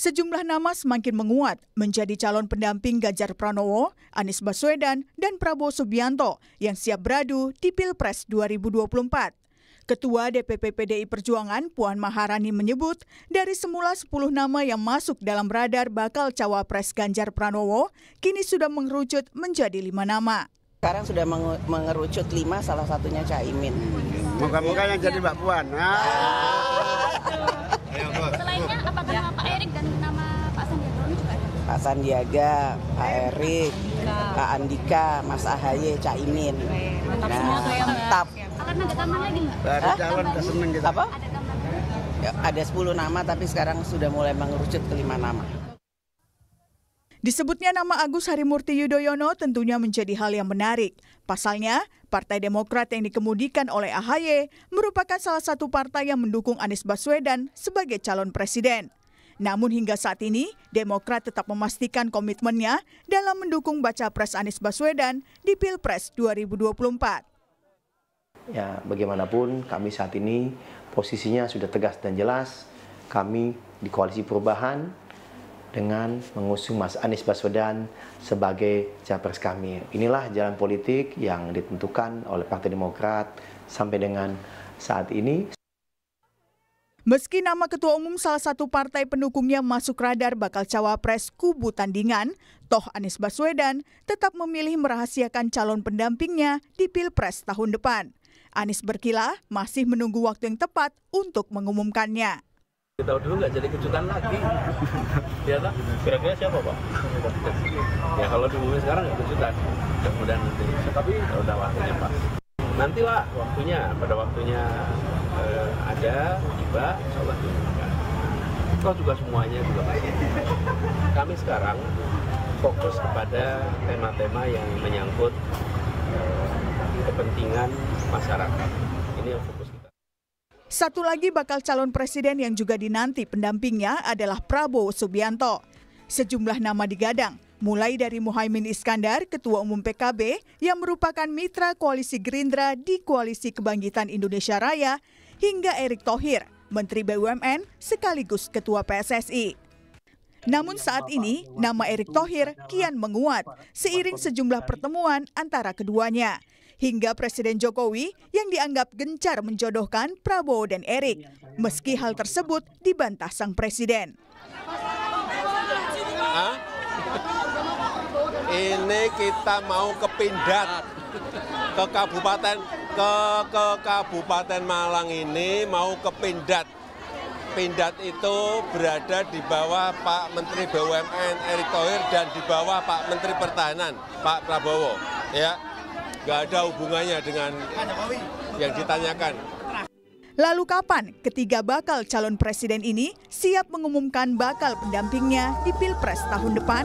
Sejumlah nama semakin menguat menjadi calon pendamping Ganjar Pranowo, Anies Baswedan, dan Prabowo Subianto yang siap beradu di Pilpres 2024. Ketua DPP PDI Perjuangan Puan Maharani menyebut dari semula 10 nama yang masuk dalam radar bakal cawapres Ganjar Pranowo, kini sudah mengerucut menjadi lima nama. Sekarang sudah mengerucut lima, salah satunya Caimin. Moga-moga yang jadi Mbak Puan. Ah. Selainnya apakah Pak Sandiaga, Pak Erik, Pak Andika, Mas Ahaye, Caimin. Mantap Nah, semua tuh ya mantap. Akan ada lagi Mbak? Dari calon udah seneng kita. Apa? Ya, ada 10 nama tapi sekarang sudah mulai mengerucut ke lima nama. Disebutnya nama Agus Harimurti Yudhoyono tentunya menjadi hal yang menarik. Pasalnya, Partai Demokrat yang dikemudikan oleh AHY merupakan salah satu partai yang mendukung Anies Baswedan sebagai calon presiden. Namun hingga saat ini, Demokrat tetap memastikan komitmennya dalam mendukung baca pres Anies Baswedan di Pilpres 2024. Ya, bagaimanapun kami saat ini posisinya sudah tegas dan jelas. Kami di Koalisi Perubahan dengan mengusung Mas Anies Baswedan sebagai capres kami. Inilah jalan politik yang ditentukan oleh Partai Demokrat sampai dengan saat ini. Meski nama ketua umum salah satu partai pendukungnya masuk radar bakal cawapres kubu tandingan, toh Anies Baswedan tetap memilih merahasiakan calon pendampingnya di Pilpres tahun depan. Anies berkilah masih menunggu waktu yang tepat untuk mengumumkannya. Kita dulu nggak jadi kejutan lagi. ya tak? Kira-kira siapa pak? ya kalau diumumin sekarang nggak kejutan. Mudah-mudahan nanti. Tapi ya udah waktunya pas. Nantilah waktunya, pada waktunya ada tiba, insya Allah. Kau juga semuanya juga pasti. Kami sekarang fokus kepada tema-tema yang menyangkut eh, kepentingan masyarakat. Ini yang fokus kita. Satu lagi bakal calon presiden yang juga dinanti pendampingnya adalah Prabowo Subianto. Sejumlah nama digadang, mulai dari Muhaimin Iskandar, Ketua Umum PKB, yang merupakan mitra koalisi Gerindra di Koalisi Kebangkitan Indonesia Raya, hingga Erick Thohir, Menteri BUMN sekaligus Ketua PSSI. Namun saat ini, nama Erick Thohir kian menguat seiring sejumlah pertemuan antara keduanya hingga Presiden Jokowi yang dianggap gencar menjodohkan Prabowo dan Erik, meski hal tersebut dibantah sang presiden. Ini kita mau ke Pindad, ke Kabupaten ke ke Kabupaten Malang ini mau ke Pindad. Pindad itu berada di bawah Pak Menteri BUMN Erick Thohir dan di bawah Pak Menteri Pertahanan Pak Prabowo. Ya, nggak ada hubungannya dengan yang ditanyakan. Lalu kapan ketiga bakal calon presiden ini siap mengumumkan bakal pendampingnya di Pilpres tahun depan?